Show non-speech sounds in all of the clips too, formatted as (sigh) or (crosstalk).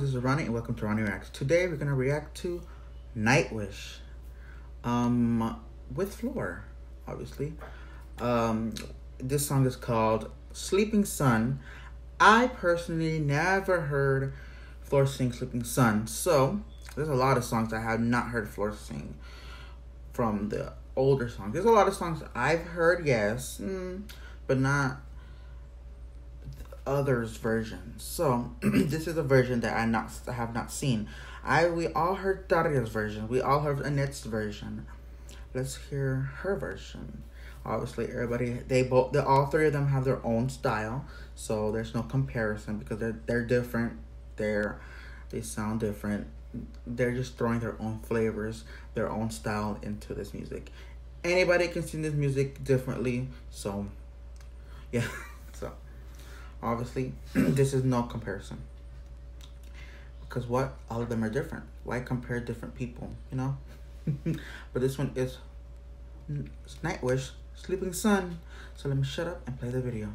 This is Ronnie and welcome to Ronnie Reacts. Today we're gonna react to Nightwish. Um with Floor, obviously. Um this song is called Sleeping Sun. I personally never heard Floor sing Sleeping Sun, so there's a lot of songs I have not heard Floor sing from the older songs. There's a lot of songs I've heard, yes, mm, but not others versions. So (clears throat) this is a version that I not have not seen. I we all heard Tarja's version. We all heard Anette's version. Let's hear her version. Obviously, everybody they both the all three of them have their own style, so there's no comparison because they're they're different. They're they sound different. They're just throwing their own flavors, their own style into this music. Anybody can sing this music differently, so yeah. (laughs) Obviously, (clears throat) this is no comparison. Because what? All of them are different. Why compare different people, you know? (laughs) but this one is Nightwish, Sleeping Sun. So let me shut up and play the video.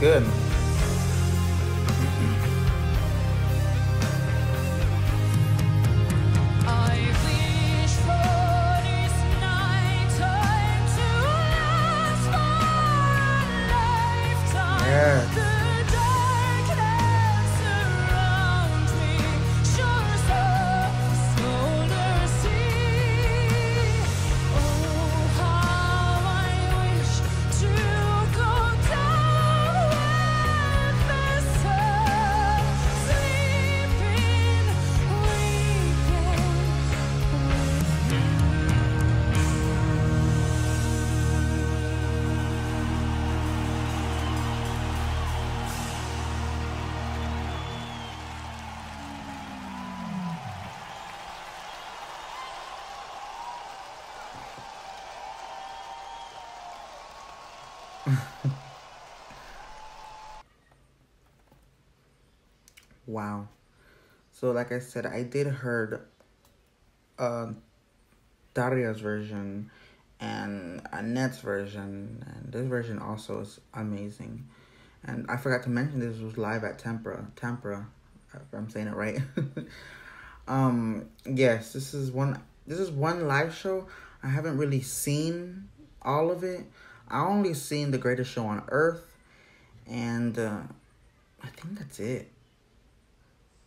Good. (laughs) wow. So like I said, I did heard uh Tarja's version and Anette's version and this version also is amazing. And I forgot to mention this was live at Tampere. Tampere. I'm saying it right. (laughs) um yes, this is one this is one live show. I haven't really seen all of it. I only seen the greatest show on earth and uh I think that's it.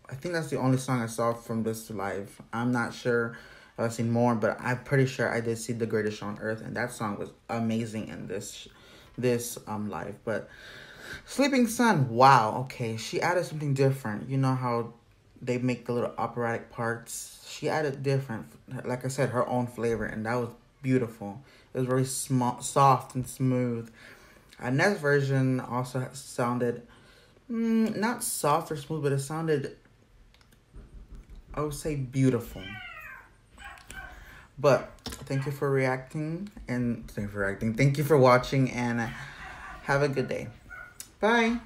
I think that's the only song I saw from this live. I'm not sure I've seen more, but I'm pretty sure I did see the greatest show on earth, and that song was amazing in this this um live. But Sleeping Sun, wow, okay, she added something different. You know how they make the little operatic parts. She added different, like I said, her own flavor, and that was beautiful. It was very small, soft and smooth. And Anette's version also sounded mm, not soft or smooth, but it sounded, I would say, beautiful. But thank you for reacting and thank you for reacting. Thank you for watching and have a good day. Bye.